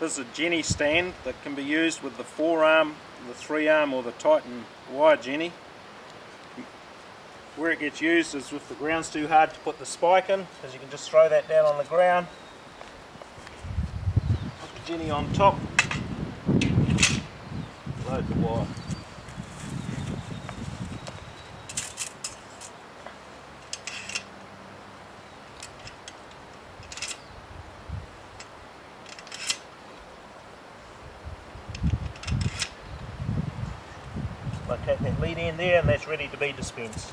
This is a Jenny stand that can be used with the four arm, the three arm or the Titan wire Jenny. Where it gets used is if the ground's too hard to put the spike in, because you can just throw that down on the ground. Put the Jenny on top. Load the wire. Locate that lead in there and that's ready to be dispensed.